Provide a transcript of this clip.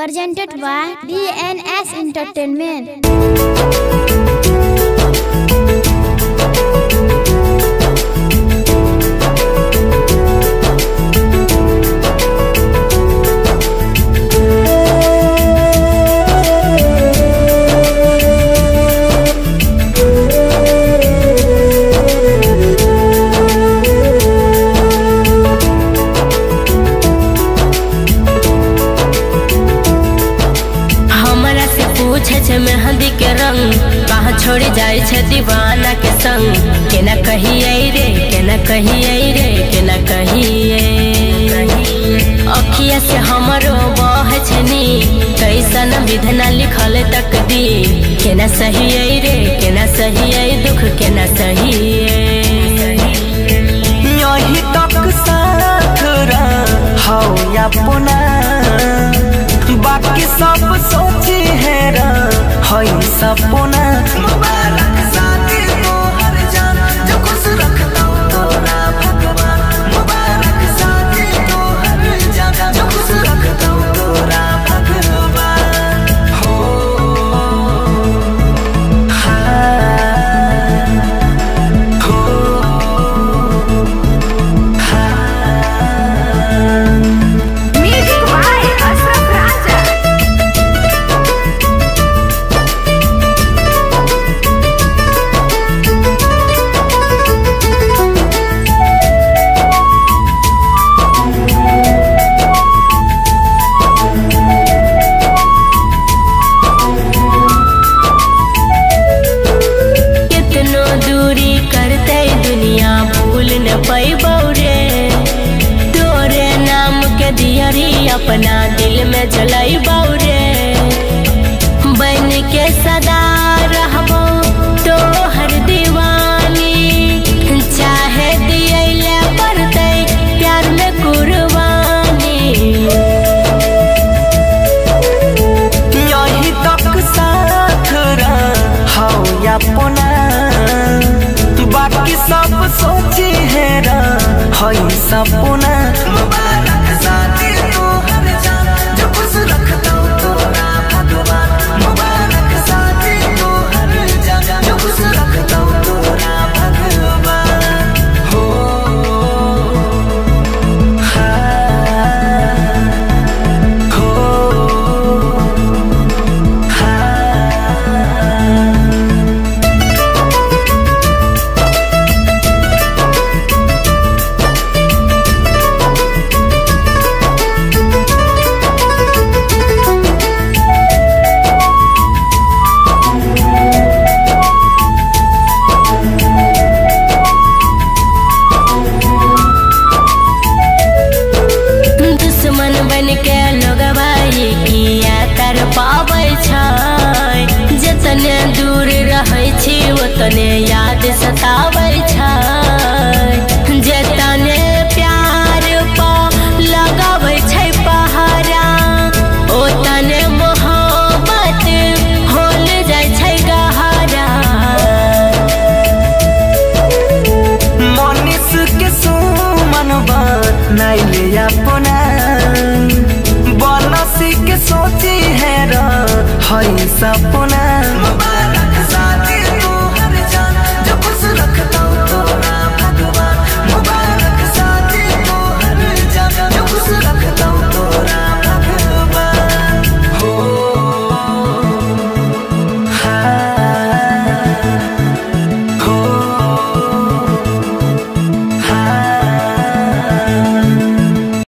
presented by DNS Entertainment. छे मेहंदी के रंग। कहाँ छोड़ जाए छे दीवाना के संग। केना कहिए रे, केना कहिए रे, केना कहिए। अखिया से हमरो बह छनी कैसन विधना लिखल तक दी केना सहिए रे, केना सहिए दुख, केना सहिए। हई सपना के दियरी अपना दिल में जलैबौ रे बन के सदा रहबो तोहर दीवानी। चाहे दियले पड़ते प्यार में कुर्बानी। यही तक साथ हौ अपना बाकी सब सोची है हई सपना छी ओतने याद सताबै